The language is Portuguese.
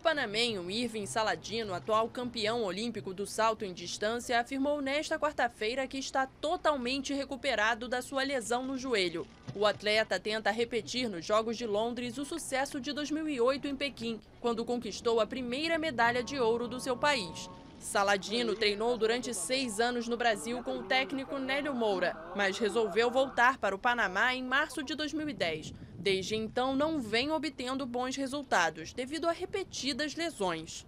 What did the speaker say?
panamenho Irving Saladino, atual campeão olímpico do salto em distância, afirmou nesta quarta-feira que está totalmente recuperado da sua lesão no joelho. O atleta tenta repetir nos Jogos de Londres o sucesso de 2008 em Pequim, quando conquistou a primeira medalha de ouro do seu país. Saladino treinou durante seis anos no Brasil com o técnico Nélio Moura, mas resolveu voltar para o Panamá em março de 2010. Desde então, não vem obtendo bons resultados devido a repetidas lesões.